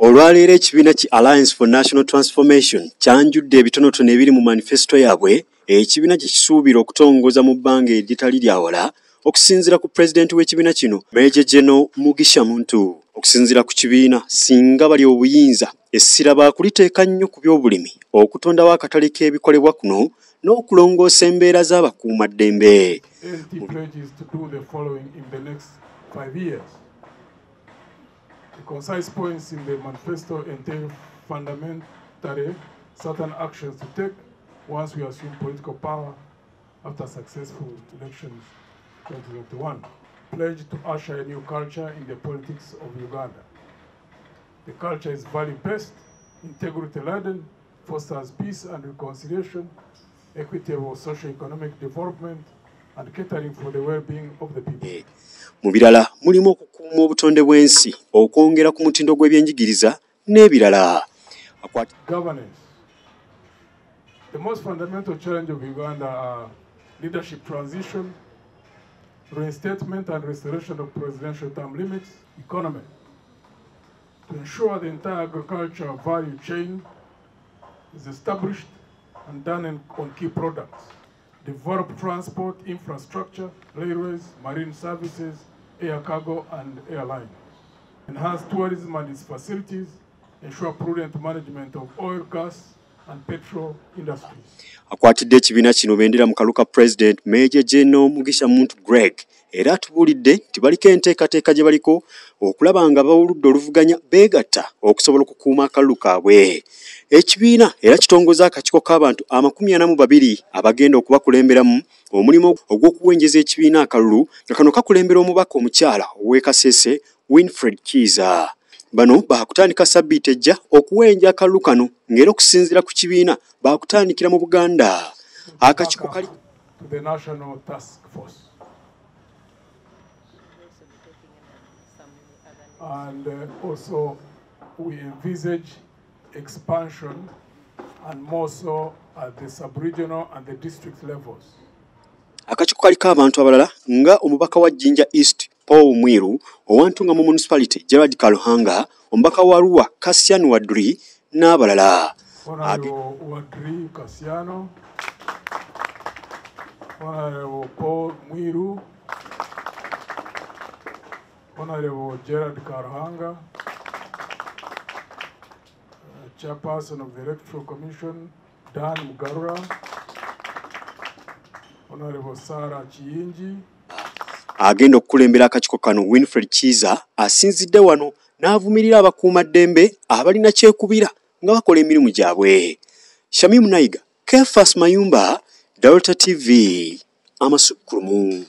olwaleero ekibiina ki alliance for national transformation kyanjudde ebitonotono ebiri mu manifesito yaabwe ekibiina kye kisuubira okutongoza mu bbanga eritali lyawala okusinziira ku pulezidenti w'ekibiina kino meje geno mugisha muntu. Okusinziira ku kibiina singa bali obuyinza essira baakuliteeka nnyo ku by'obulimi okutondawo akatale k'ebikolebwa kuno n'okulongoosa embeera z'abakuumaddembe concise points in the manifesto entail fundamentally certain actions to take once we assume political power after successful elections 2021. Pledge to usher a new culture in the politics of Uganda. The culture is value-based, integrity-laden, fosters peace and reconciliation, equitable socio-economic development, and catering for the well-being of the people. Eh, mu birala mulimu okukuuma obutonde bw'ensi okwongera ku mutindo gw'ebyenjigiriza n'ebirala. Governance. The most fundamental challenge of uganda are leadership transition reinstatement and restoration of presidential term limits economy. To ensure the entire agriculture value chain is established and done in, on key products develop transport infrastructure, railways, marine services, air cargo, and airline. Enhance tourism and its facilities, ensure prudent management of oil, gas, akwatidde ekibiina kino bendera mu kaluka president major general mugisha muntu greg era atubuulidde nti baliko enteekateeka gye baliko okulaba nga bawuludde oluvuganya beegatta okusobola okukuuma akalulu kaabwe. Ekibiina era kitongoza akakiiko k'abantu amakumi ana mu babiri abagenda okubakulemberamu omulimu ogw'okuwenjeza ekibiina akalulu nga kano kakulembera omubaka omukyala ow'e kasese winfred kiiza bano baakutandika sabbiiti ejja okuwenja akalulu kano ng'era okusinziira ku kibiina baakutandikira mu buganda. Akakiiko kali And uh, also we envisage expansion and more so at the sub-regional and the district levels. akakiiko kaliko abantu abalala nga omubaka wa jinja east paul mwiru owantunga mu municipality gerard kaluhanga omubaka wa ruwa kasian wadri n'abalala. Honorable Gerard Karuhanga, Chairperson of the Electoral Commission, Dan Mugarura, Honorable Sarah Chiyinji. agenda okukulembera akakiiko kano winfred kiiza asinzidde wano n'avumirira abakuumaddembe abalina kyekubira nga bakola emirimu gyabwe. Shamimu nayiga kefas mayumba delta tv amasukkulumu